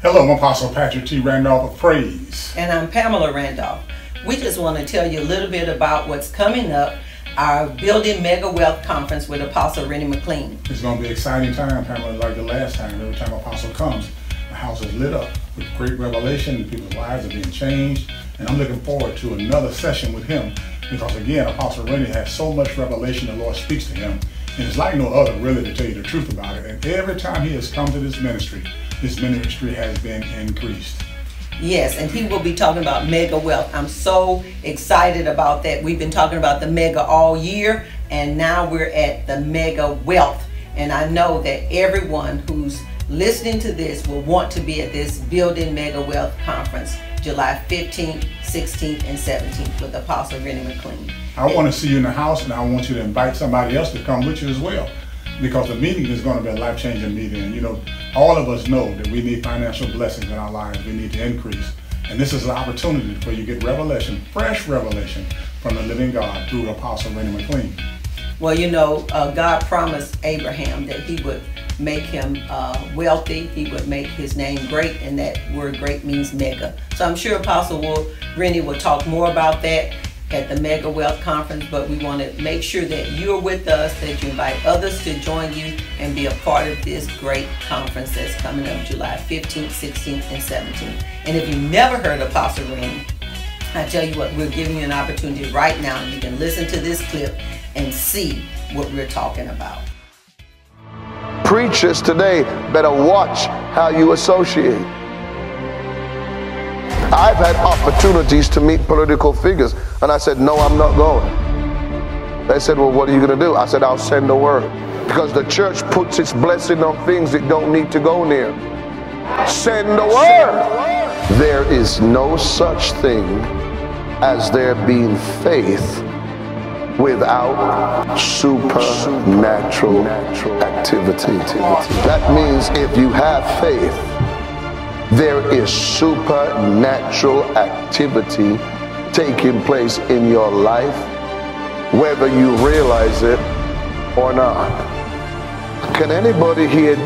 Hello, I'm Apostle Patrick T. Randolph of Praise. And I'm Pamela Randolph. We just want to tell you a little bit about what's coming up our Building Mega Wealth Conference with Apostle Renny McLean. It's going to be an exciting time, Pamela, like the last time. Every time Apostle comes, the house is lit up with great revelation. People's lives are being changed. And I'm looking forward to another session with him because, again, Apostle Renny has so much revelation the Lord speaks to him. And it's like no other, really, to tell you the truth about it. And every time he has come to this ministry, this ministry has been increased. Yes, and he will be talking about mega wealth. I'm so excited about that. We've been talking about the mega all year, and now we're at the mega wealth. And I know that everyone who's listening to this will want to be at this Building Mega Wealth Conference, July 15th, 16th, and 17th with Apostle Renny McLean. I want to see you in the house, and I want you to invite somebody else to come with you as well because the meeting is going to be a life-changing meeting. And you know, all of us know that we need financial blessings in our lives. We need to increase. And this is an opportunity for you get revelation, fresh revelation from the living God through Apostle Renny McLean. Well, you know, uh, God promised Abraham that he would make him uh, wealthy, he would make his name great, and that word great means mega. So I'm sure Apostle will, Renny will talk more about that at the Mega Wealth Conference, but we want to make sure that you're with us, that you invite others to join you and be a part of this great conference that's coming up July 15th, 16th, and 17th. And if you've never heard Apostle Renny, I tell you what, we're giving you an opportunity right now. You can listen to this clip and see what we're talking about. Preachers today better watch how you associate. I've had opportunities to meet political figures, and I said, No, I'm not going. They said, Well, what are you going to do? I said, I'll send a word. Because the church puts its blessing on things it don't need to go near. Send the word. There is no such thing as there being faith without supernatural activity. That means if you have faith, there is supernatural activity taking place in your life, whether you realize it or not. Can anybody here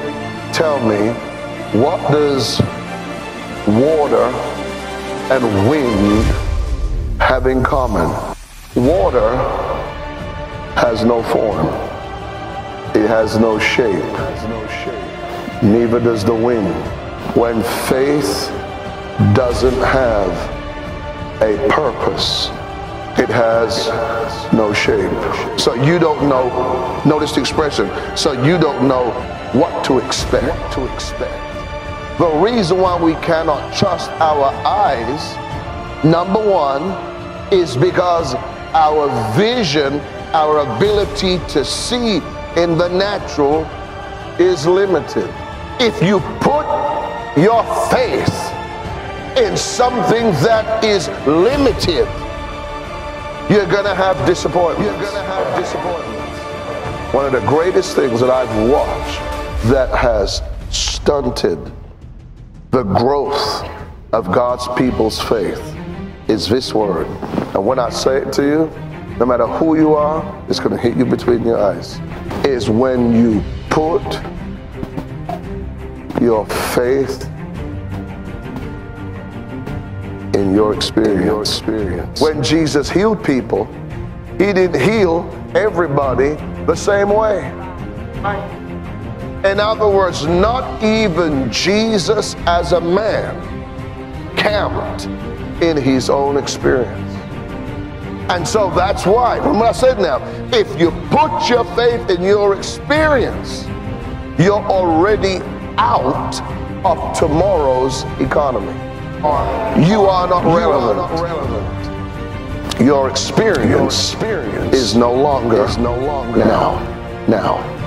tell me what does water and wind have in common? Water has no form. It has no shape. Neither does the wind when faith doesn't have a purpose, it has no shape. So you don't know, notice the expression, so you don't know what to expect. What to expect. The reason why we cannot trust our eyes, number one, is because our vision, our ability to see in the natural is limited. If you put your faith in something that is limited, you're to have disappointment. You're to have disappointment. One of the greatest things that I've watched that has stunted the growth of God's people's faith is this word. And when I say it to you, no matter who you are, it's going to hit you between your eyes. Is when you put your faith in your experience. In your experience. When Jesus healed people, he didn't heal everybody the same way. In other words, not even Jesus as a man camped in his own experience. And so that's why, remember I said now, if you put your faith in your experience, you're already out of tomorrow's economy. You are not relevant. Your experience, Your experience is no longer, is no longer now. Now.